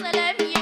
salam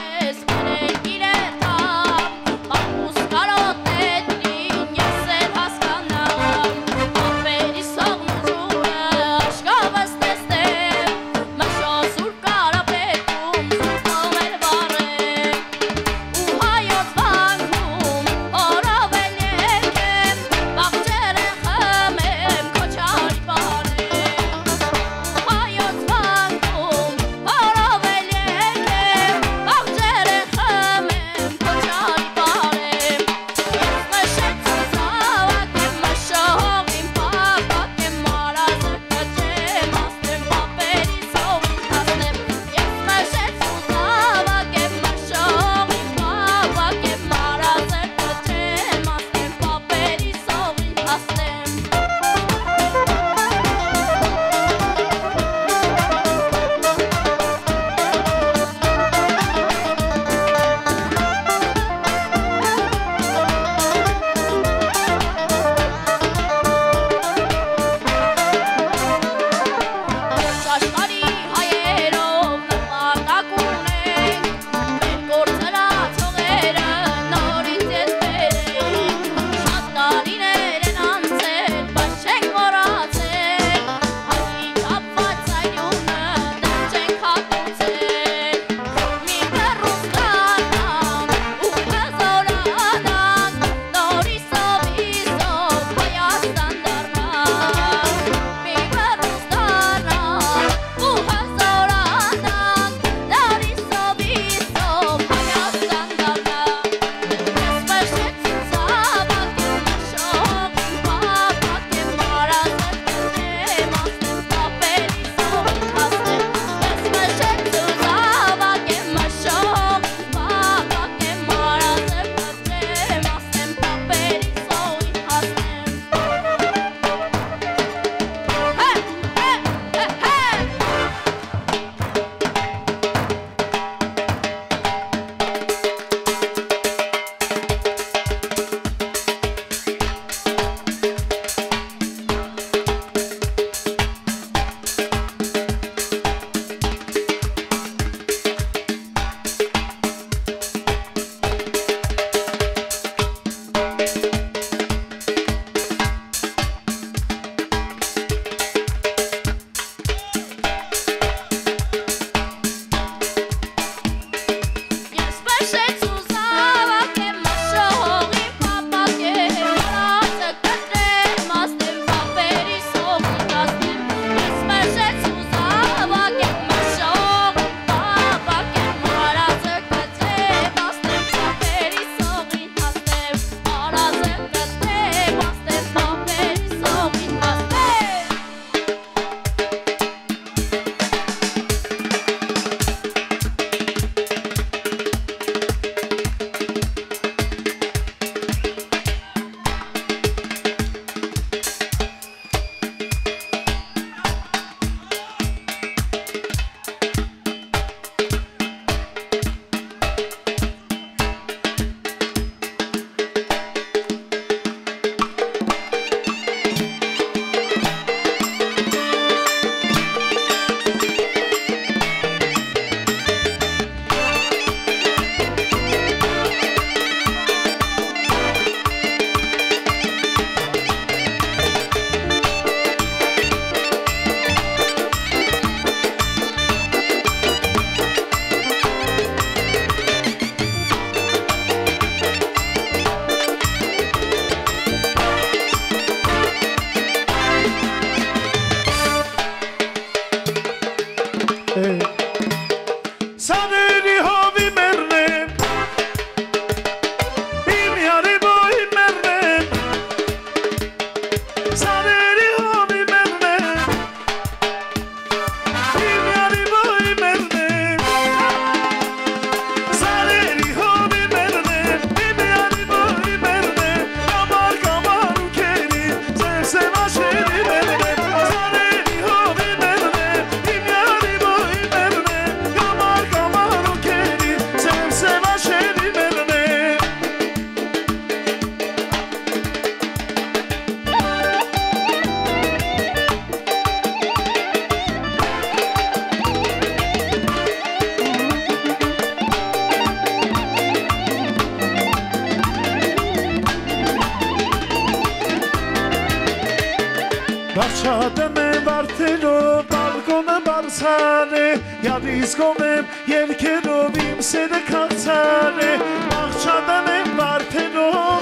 Southern. վարդերով բալկոնը բարձան է Յալիս գոմեմ երկերով իմ սերը կացան է Աղջատան եմ վարդերով